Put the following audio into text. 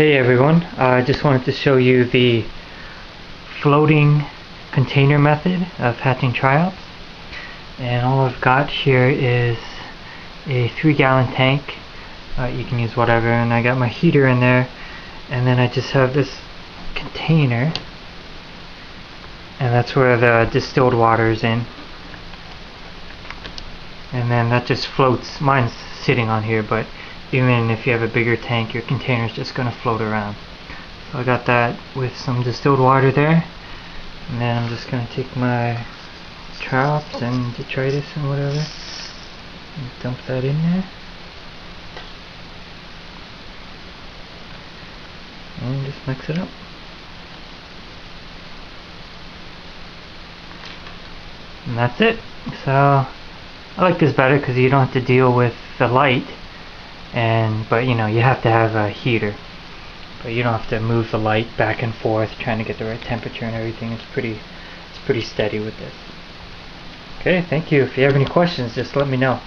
Hey everyone, I just wanted to show you the floating container method of hatching triops. And all I've got here is a 3 gallon tank. Uh, you can use whatever and I got my heater in there and then I just have this container and that's where the distilled water is in and then that just floats mine's sitting on here but even if you have a bigger tank your container is just going to float around. So I got that with some distilled water there. And then I'm just going to take my triops and detritus and whatever and dump that in there. And just mix it up. And that's it. So I like this better because you don't have to deal with the light and but you know you have to have a heater. But you don't have to move the light back and forth trying to get the right temperature and everything. It's pretty it's pretty steady with this. Okay thank you. If you have any questions just let me know